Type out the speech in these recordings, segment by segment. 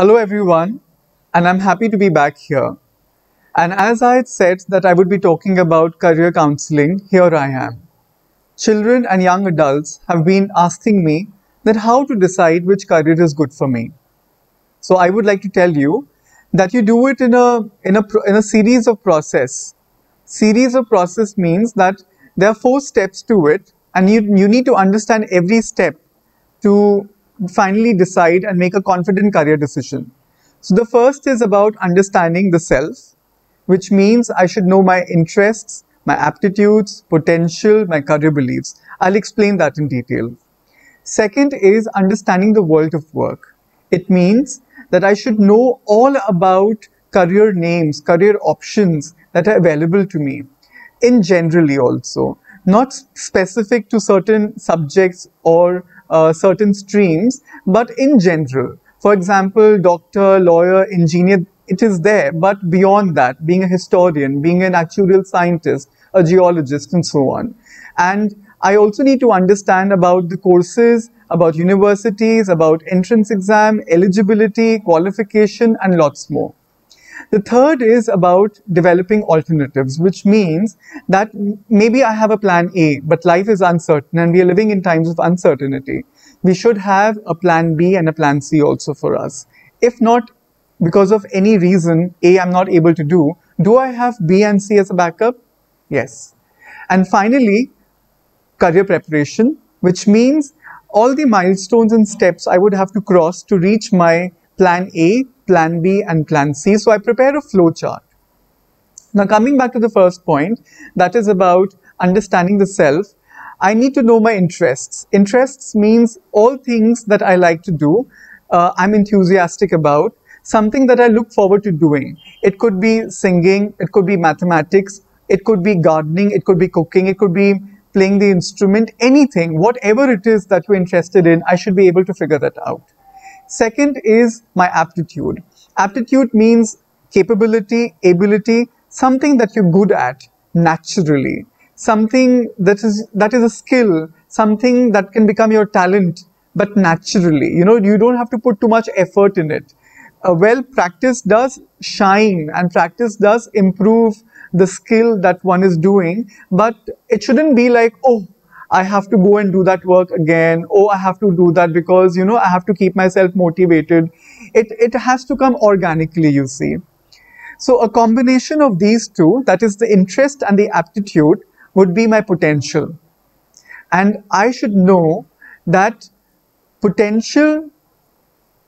Hello everyone, and I'm happy to be back here. And as I had said that I would be talking about career counseling, here I am. Children and young adults have been asking me that how to decide which career is good for me. So I would like to tell you that you do it in a, in a, in a series of process. Series of process means that there are four steps to it and you, you need to understand every step to finally decide and make a confident career decision. So the first is about understanding the self, which means I should know my interests, my aptitudes, potential, my career beliefs. I'll explain that in detail. Second is understanding the world of work. It means that I should know all about career names, career options that are available to me in generally also, not specific to certain subjects or uh, certain streams, but in general. For example, doctor, lawyer, engineer, it is there, but beyond that, being a historian, being an actuarial scientist, a geologist, and so on. And I also need to understand about the courses, about universities, about entrance exam, eligibility, qualification, and lots more. The third is about developing alternatives, which means that maybe I have a plan A, but life is uncertain and we are living in times of uncertainty. We should have a plan B and a plan C also for us. If not, because of any reason A I'm not able to do, do I have B and C as a backup? Yes. And finally, career preparation, which means all the milestones and steps I would have to cross to reach my plan A, plan B, and plan C. So I prepare a flow chart. Now, coming back to the first point, that is about understanding the self. I need to know my interests. Interests means all things that I like to do, uh, I'm enthusiastic about, something that I look forward to doing. It could be singing, it could be mathematics, it could be gardening, it could be cooking, it could be playing the instrument, anything, whatever it is that you're interested in, I should be able to figure that out. Second is my aptitude. Aptitude means capability, ability, something that you're good at naturally, something that is, that is a skill, something that can become your talent, but naturally. You know, you don't have to put too much effort in it. Uh, well, practice does shine and practice does improve the skill that one is doing, but it shouldn't be like, oh, I have to go and do that work again. Oh, I have to do that because, you know, I have to keep myself motivated. It, it has to come organically, you see. So a combination of these two, that is the interest and the aptitude, would be my potential. And I should know that potential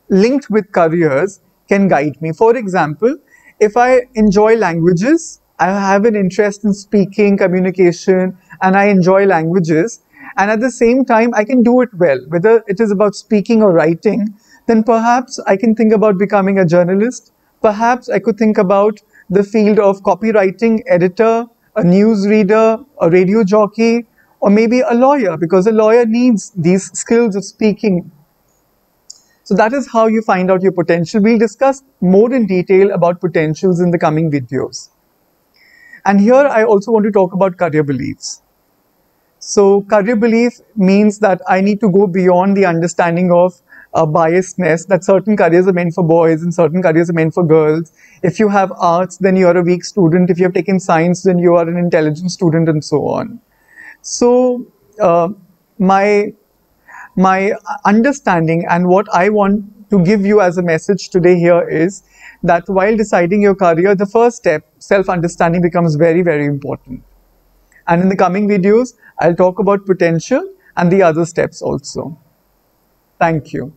linked with careers can guide me. For example, if I enjoy languages, I have an interest in speaking, communication, and I enjoy languages. And at the same time, I can do it well. Whether it is about speaking or writing, then perhaps I can think about becoming a journalist. Perhaps I could think about the field of copywriting, editor, a news reader, a radio jockey, or maybe a lawyer, because a lawyer needs these skills of speaking. So that is how you find out your potential. We'll discuss more in detail about potentials in the coming videos. And here I also want to talk about career beliefs. So career belief means that I need to go beyond the understanding of uh, biasness that certain careers are meant for boys and certain careers are meant for girls. If you have arts, then you're a weak student. If you have taken science, then you are an intelligent student and so on. So uh, my my understanding and what I want to give you as a message today here is that while deciding your career, the first step, self-understanding becomes very, very important. And in the coming videos, I'll talk about potential and the other steps also. Thank you.